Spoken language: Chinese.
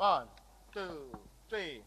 one two three